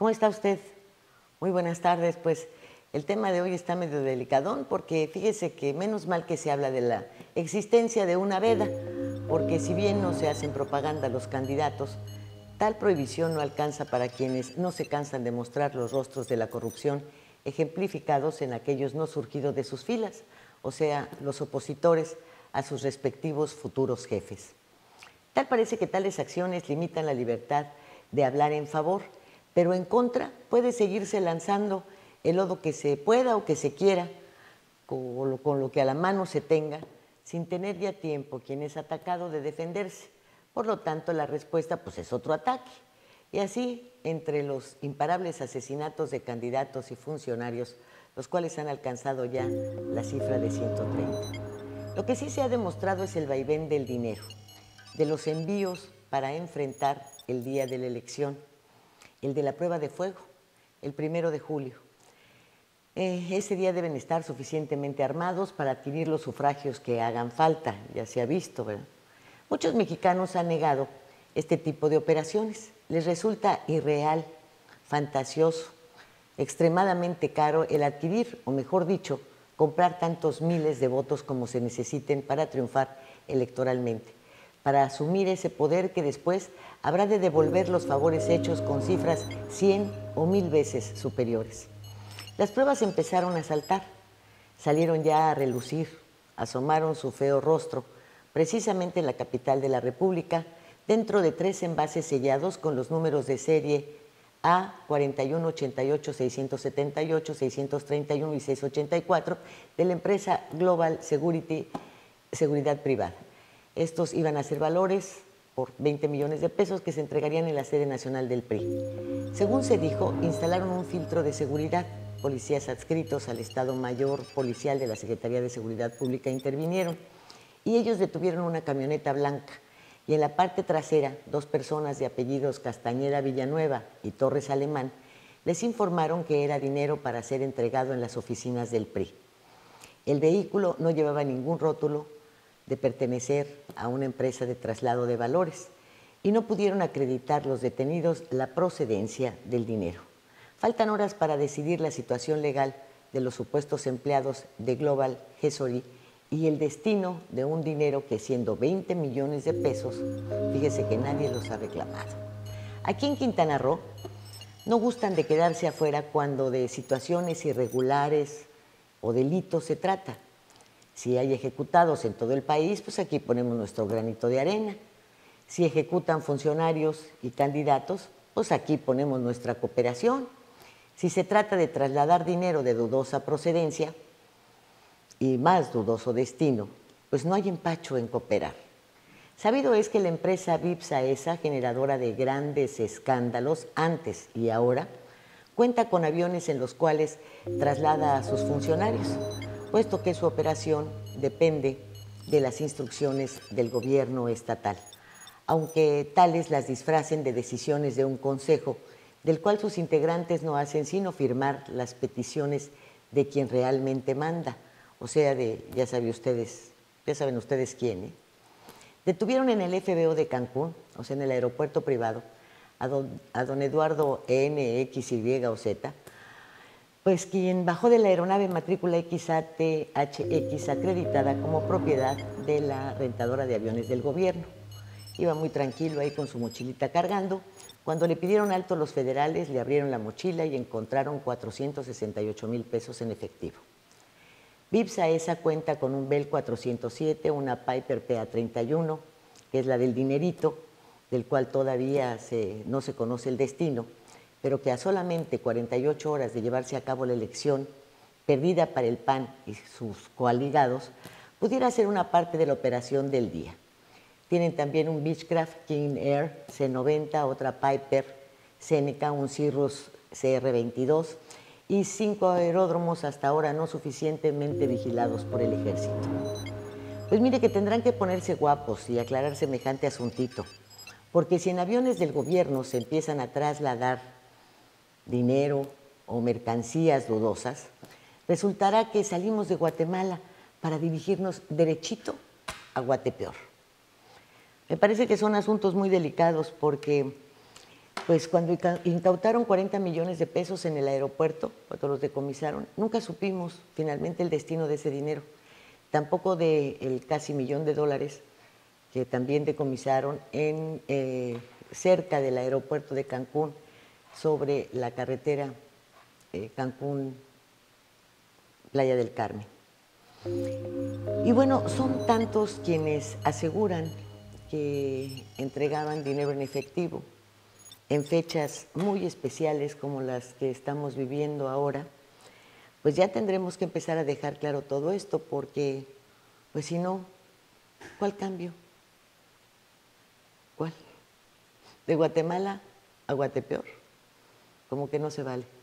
¿Cómo está usted? Muy buenas tardes. Pues el tema de hoy está medio delicadón porque fíjese que menos mal que se habla de la existencia de una veda, porque si bien no se hacen propaganda los candidatos, tal prohibición no alcanza para quienes no se cansan de mostrar los rostros de la corrupción ejemplificados en aquellos no surgidos de sus filas, o sea, los opositores a sus respectivos futuros jefes. Tal parece que tales acciones limitan la libertad de hablar en favor, pero en contra puede seguirse lanzando el lodo que se pueda o que se quiera, con lo, con lo que a la mano se tenga, sin tener ya tiempo quien es atacado de defenderse. Por lo tanto, la respuesta pues, es otro ataque. Y así, entre los imparables asesinatos de candidatos y funcionarios, los cuales han alcanzado ya la cifra de 130. Lo que sí se ha demostrado es el vaivén del dinero, de los envíos para enfrentar el día de la elección, el de la prueba de fuego, el primero de julio. Eh, ese día deben estar suficientemente armados para adquirir los sufragios que hagan falta, ya se ha visto, ¿verdad? Muchos mexicanos han negado este tipo de operaciones. Les resulta irreal, fantasioso, extremadamente caro el adquirir, o mejor dicho, comprar tantos miles de votos como se necesiten para triunfar electoralmente, para asumir ese poder que después habrá de devolver los favores hechos con cifras 100 o mil veces superiores. Las pruebas empezaron a saltar, salieron ya a relucir, asomaron su feo rostro, precisamente en la capital de la República, dentro de tres envases sellados con los números de serie A 4188, 678, 631 y 684 de la empresa Global Security Seguridad Privada. Estos iban a ser valores por 20 millones de pesos que se entregarían en la sede nacional del PRI. Según se dijo, instalaron un filtro de seguridad. Policías adscritos al Estado Mayor Policial de la Secretaría de Seguridad Pública intervinieron y ellos detuvieron una camioneta blanca y en la parte trasera dos personas de apellidos Castañeda Villanueva y Torres Alemán les informaron que era dinero para ser entregado en las oficinas del PRI. El vehículo no llevaba ningún rótulo de pertenecer a una empresa de traslado de valores y no pudieron acreditar los detenidos la procedencia del dinero. Faltan horas para decidir la situación legal de los supuestos empleados de Global Gesori y el destino de un dinero que siendo 20 millones de pesos, fíjese que nadie los ha reclamado. Aquí en Quintana Roo no gustan de quedarse afuera cuando de situaciones irregulares o delitos se trata. Si hay ejecutados en todo el país, pues aquí ponemos nuestro granito de arena. Si ejecutan funcionarios y candidatos, pues aquí ponemos nuestra cooperación. Si se trata de trasladar dinero de dudosa procedencia, y más dudoso destino, pues no hay empacho en cooperar. Sabido es que la empresa Vipsa esa generadora de grandes escándalos antes y ahora, cuenta con aviones en los cuales traslada a sus funcionarios, puesto que su operación depende de las instrucciones del gobierno estatal, aunque tales las disfracen de decisiones de un consejo, del cual sus integrantes no hacen sino firmar las peticiones de quien realmente manda o sea, de, ya saben ustedes, ya saben ustedes quién, ¿eh? Detuvieron en el FBO de Cancún, o sea, en el aeropuerto privado, a don, a don Eduardo NXY o Z, pues quien bajó de la aeronave matrícula XATHX acreditada como propiedad de la rentadora de aviones del gobierno. Iba muy tranquilo ahí con su mochilita cargando. Cuando le pidieron alto los federales, le abrieron la mochila y encontraron 468 mil pesos en efectivo. Vipsa esa cuenta con un Bell 407, una Piper PA31, que es la del dinerito, del cual todavía no se conoce el destino, pero que a solamente 48 horas de llevarse a cabo la elección, perdida para el PAN y sus coaligados, pudiera ser una parte de la operación del día. Tienen también un Beechcraft King Air C90, otra Piper Seneca, un Cirrus CR22 y cinco aeródromos hasta ahora no suficientemente vigilados por el ejército. Pues mire que tendrán que ponerse guapos y aclarar semejante asuntito, porque si en aviones del gobierno se empiezan a trasladar dinero o mercancías dudosas, resultará que salimos de Guatemala para dirigirnos derechito a Guatepeor. Me parece que son asuntos muy delicados porque pues cuando incautaron 40 millones de pesos en el aeropuerto, cuando los decomisaron, nunca supimos finalmente el destino de ese dinero, tampoco del casi millón de dólares que también decomisaron en, eh, cerca del aeropuerto de Cancún, sobre la carretera eh, Cancún-Playa del Carmen. Y bueno, son tantos quienes aseguran que entregaban dinero en efectivo en fechas muy especiales como las que estamos viviendo ahora, pues ya tendremos que empezar a dejar claro todo esto porque, pues si no, ¿cuál cambio? ¿Cuál? De Guatemala a Guatepeor. Como que no se vale.